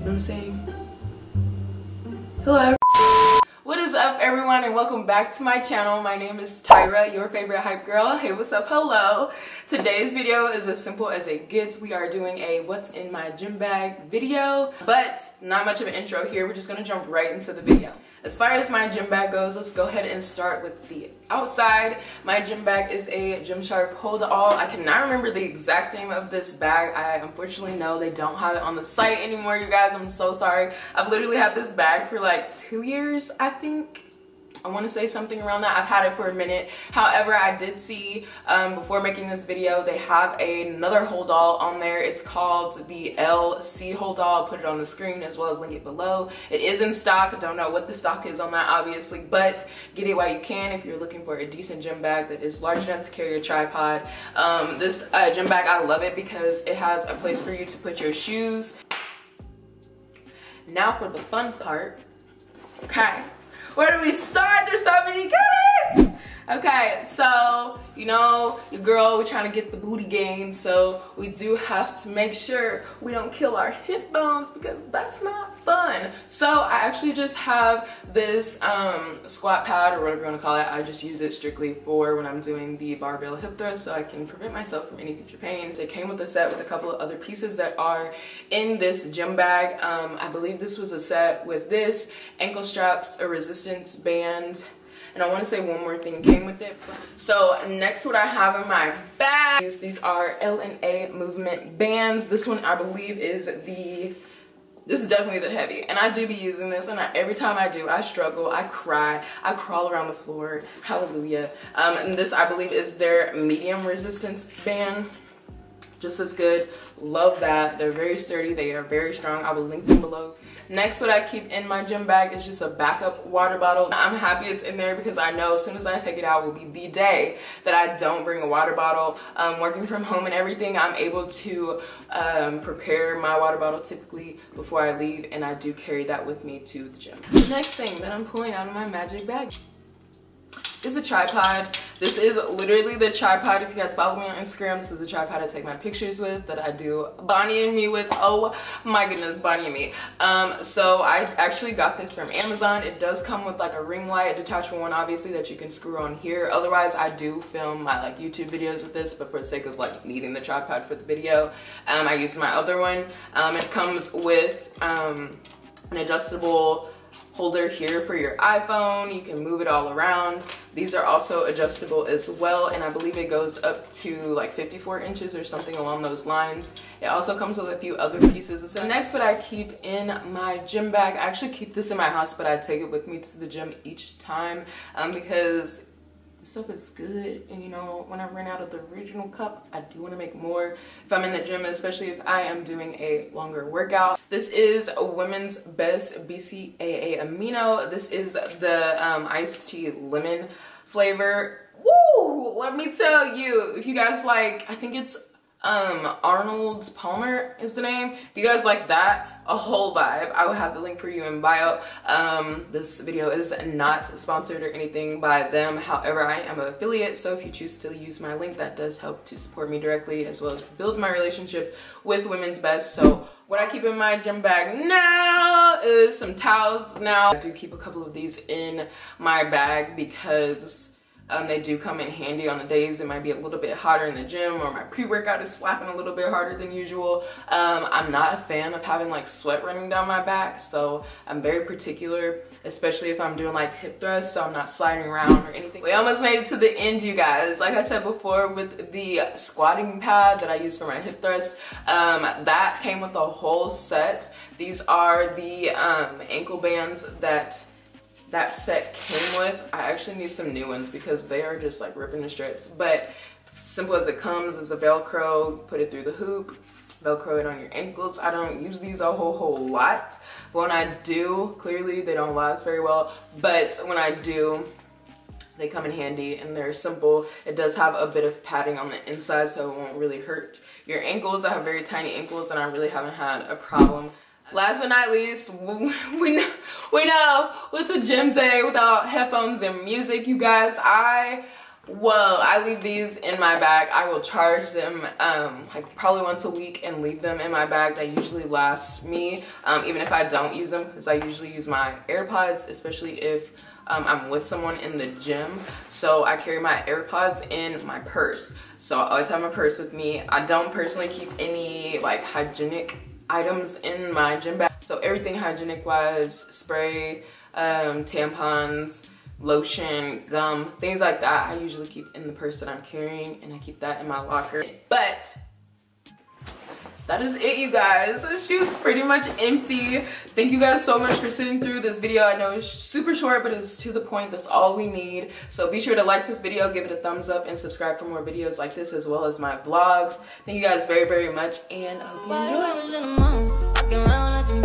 what I'm saying? Hello. What is up everyone and welcome back to my channel. My name is Tyra, your favorite hype girl. Hey, what's up? Hello. Today's video is as simple as it gets. We are doing a what's in my gym bag video, but not much of an intro here. We're just gonna jump right into the video. As far as my gym bag goes, let's go ahead and start with the outside. My gym bag is a Gymshark Hold All. I cannot remember the exact name of this bag. I unfortunately know they don't have it on the site anymore, you guys. I'm so sorry. I've literally had this bag for like two years, I think. I want to say something around that. I've had it for a minute. However, I did see um, before making this video, they have another hold all on there. It's called the LC hold all. I'll put it on the screen as well as link it below. It is in stock. I don't know what the stock is on that obviously, but get it while you can if you're looking for a decent gym bag that is large enough to carry a tripod. Um, this uh, gym bag, I love it because it has a place for you to put your shoes. Now for the fun part. Okay. Where do we start? There's so many goodies. Okay, so, you know, your girl, we're trying to get the booty gain, so we do have to make sure we don't kill our hip bones because that's not fun. So I actually just have this um, squat pad or whatever you want to call it. I just use it strictly for when I'm doing the barbell hip thrust so I can prevent myself from any future pain. It came with a set with a couple of other pieces that are in this gym bag. Um, I believe this was a set with this, ankle straps, a resistance band, and I want to say one more thing came with it. So next what I have in my bag is these are L&A movement bands. This one I believe is the this is definitely the heavy and I do be using this and I, every time I do I struggle I cry I crawl around the floor. Hallelujah. Um, and this I believe is their medium resistance band just as good. Love that. They're very sturdy. They are very strong. I will link them below. Next what i keep in my gym bag is just a backup water bottle. I'm happy it's in there because i know as soon as i take it out will be the day that i don't bring a water bottle. Um, working from home and everything i'm able to um, prepare my water bottle typically before i leave and i do carry that with me to the gym. Next thing that i'm pulling out of my magic bag is a tripod. This is literally the tripod. If you guys follow me on Instagram, this is the tripod I take my pictures with that I do Bonnie and me with. Oh my goodness, Bonnie and me. Um, so I actually got this from Amazon. It does come with like a ring light, a detachable one obviously that you can screw on here. Otherwise, I do film my like YouTube videos with this, but for the sake of like needing the tripod for the video, um, I use my other one. Um, it comes with um, an adjustable holder here for your iPhone. You can move it all around. These are also adjustable as well and I believe it goes up to like 54 inches or something along those lines. It also comes with a few other pieces. So next what I keep in my gym bag, I actually keep this in my house but I take it with me to the gym each time um, because stuff is good and you know when I run out of the original cup I do want to make more. If I'm in the gym especially if I am doing a longer workout. This is women's best BCAA amino. This is the um, iced tea lemon flavor. Woo! let me tell you if you guys like I think it's um arnold's palmer is the name. If you guys like that a whole vibe i will have the link for you in bio. Um this video is not sponsored or anything by them. However i am an affiliate so if you choose to use my link that does help to support me directly as well as build my relationship with women's best. So what I keep in my gym bag now is some towels. Now, I do keep a couple of these in my bag because um, they do come in handy on the days it might be a little bit hotter in the gym or my pre-workout is slapping a little bit harder than usual. Um, I'm not a fan of having like sweat running down my back so I'm very particular especially if I'm doing like hip thrusts so I'm not sliding around or anything. We almost made it to the end you guys. Like I said before with the squatting pad that I use for my hip thrust um, that came with a whole set. These are the um, ankle bands that that set came with. I actually need some new ones because they are just like ripping the strips. But simple as it comes is a Velcro, put it through the hoop, Velcro it on your ankles. I don't use these a whole, whole lot. But when I do, clearly they don't last very well. But when I do, they come in handy and they're simple. It does have a bit of padding on the inside so it won't really hurt your ankles. I have very tiny ankles and I really haven't had a problem Last but not least, we know, we know what's a gym day without headphones and music, you guys. I well, I leave these in my bag. I will charge them um, like probably once a week and leave them in my bag. That usually lasts me, um, even if I don't use them, because I usually use my AirPods, especially if um, I'm with someone in the gym. So I carry my AirPods in my purse. So I always have my purse with me. I don't personally keep any like hygienic items in my gym bag. So everything hygienic wise, spray, um, tampons, lotion, gum, things like that, I usually keep in the purse that I'm carrying and I keep that in my locker. But that is it you guys. The shoe's pretty much empty. Thank you guys so much for sitting through this video. I know it's super short but it's to the point. That's all we need. So be sure to like this video give it a thumbs up and subscribe for more videos like this as well as my vlogs. Thank you guys very very much and i hope you enjoy